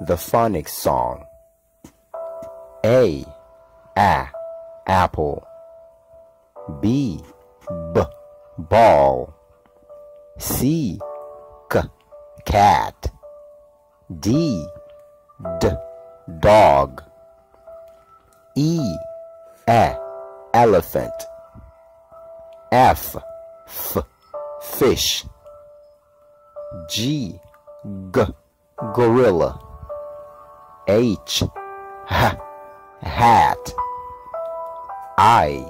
the phonics song. A, a, apple. B, b, ball. C, cat. D, d, dog. E, e, elephant. F, f, fish. G, g, gorilla. H, h, hat. I,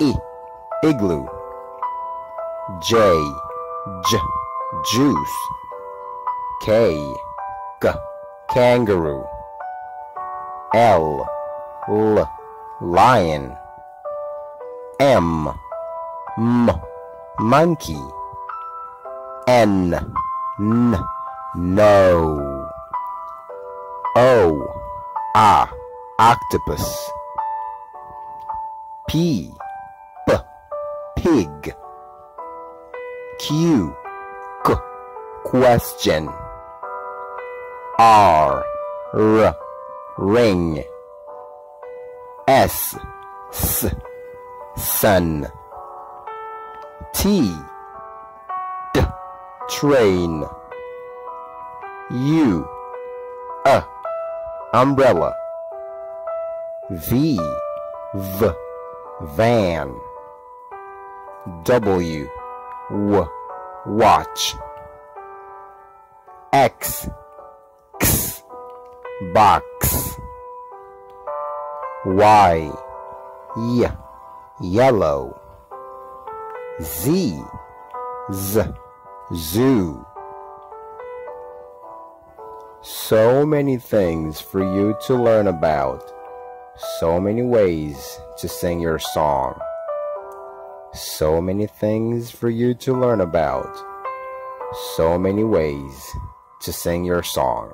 I, igloo. J, j, juice. K, g, kangaroo. L, l, lion. M, m, monkey. N, n, no. O, a, octopus. P, pig. Q, question. R, r, ring. S, s, sun. T, d, train. U, a, umbrella. V, v, van. W, w, watch. X, x, box. Y, y, yellow. Z, z, zoo. So many things for you to learn about. So many ways to sing your song. So many things for you to learn about. So many ways to sing your song.